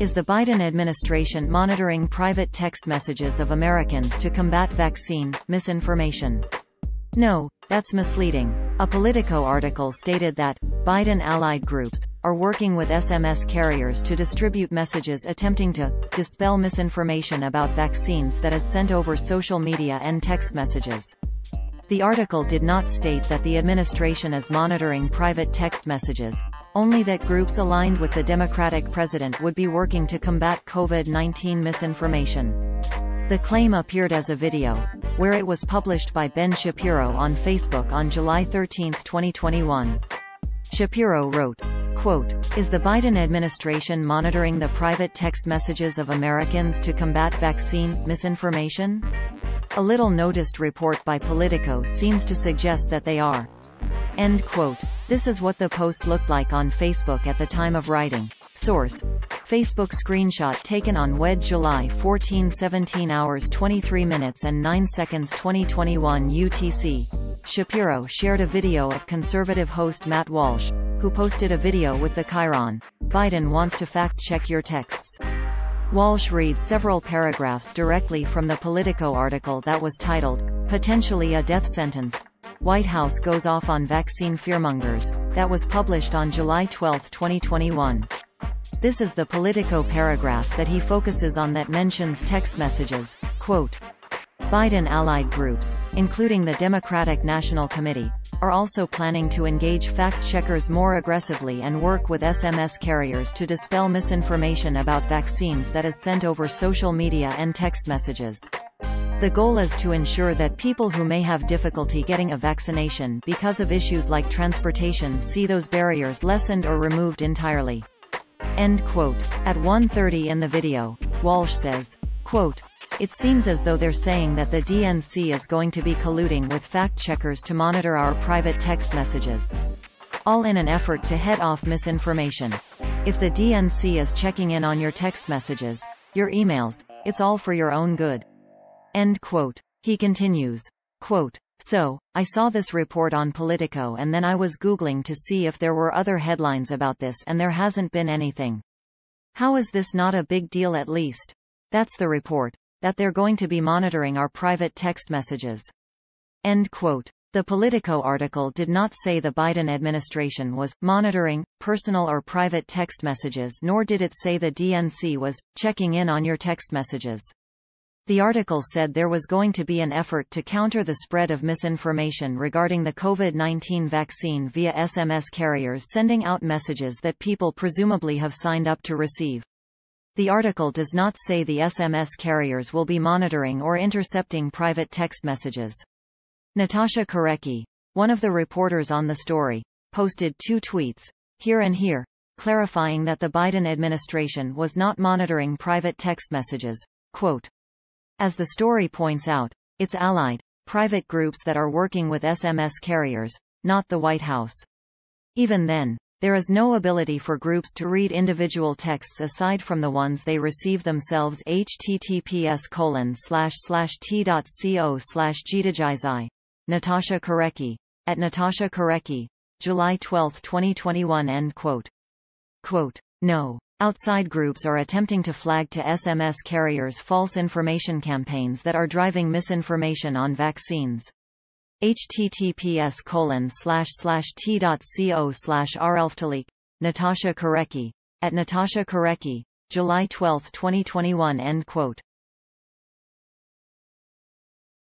Is the Biden administration monitoring private text messages of Americans to combat vaccine misinformation? No, that's misleading. A Politico article stated that Biden allied groups are working with SMS carriers to distribute messages attempting to dispel misinformation about vaccines that is sent over social media and text messages. The article did not state that the administration is monitoring private text messages, only that groups aligned with the Democratic president would be working to combat COVID-19 misinformation. The claim appeared as a video, where it was published by Ben Shapiro on Facebook on July 13, 2021. Shapiro wrote, quote, Is the Biden administration monitoring the private text messages of Americans to combat vaccine misinformation? A little noticed report by Politico seems to suggest that they are. End quote. This is what the post looked like on Facebook at the time of writing. Source. Facebook screenshot taken on Wed July 14 17 hours 23 minutes and 9 seconds 2021 UTC. Shapiro shared a video of conservative host Matt Walsh, who posted a video with the chyron. Biden wants to fact-check your texts. Walsh reads several paragraphs directly from the Politico article that was titled, Potentially a Death Sentence. White House goes off on vaccine fearmongers, that was published on July 12, 2021. This is the Politico paragraph that he focuses on that mentions text messages. Quote, Biden allied groups, including the Democratic National Committee, are also planning to engage fact-checkers more aggressively and work with SMS carriers to dispel misinformation about vaccines that is sent over social media and text messages. The goal is to ensure that people who may have difficulty getting a vaccination because of issues like transportation see those barriers lessened or removed entirely. End quote. At 1.30 in the video, Walsh says, quote, it seems as though they're saying that the DNC is going to be colluding with fact-checkers to monitor our private text messages. All in an effort to head off misinformation. If the DNC is checking in on your text messages, your emails, it's all for your own good. End quote. He continues. Quote, so, I saw this report on Politico and then I was Googling to see if there were other headlines about this and there hasn't been anything. How is this not a big deal at least? That's the report that they're going to be monitoring our private text messages. End quote. The Politico article did not say the Biden administration was monitoring personal or private text messages nor did it say the DNC was checking in on your text messages. The article said there was going to be an effort to counter the spread of misinformation regarding the COVID-19 vaccine via SMS carriers sending out messages that people presumably have signed up to receive. The article does not say the SMS carriers will be monitoring or intercepting private text messages. Natasha Korecki, one of the reporters on the story, posted two tweets, here and here, clarifying that the Biden administration was not monitoring private text messages. Quote, As the story points out, it's allied, private groups that are working with SMS carriers, not the White House. Even then, there is no ability for groups to read individual texts aside from the ones they receive themselves https colon slash slash t.co slash Natasha Korecki. At Natasha Korecki. July 12, 2021 End quote. Quote. No. Outside groups are attempting to flag to SMS carriers false information campaigns that are driving misinformation on vaccines https colon slash slash t.co slash rlftalik, Natasha Korecki. At Natasha Korecki. July 12, 2021 End quote.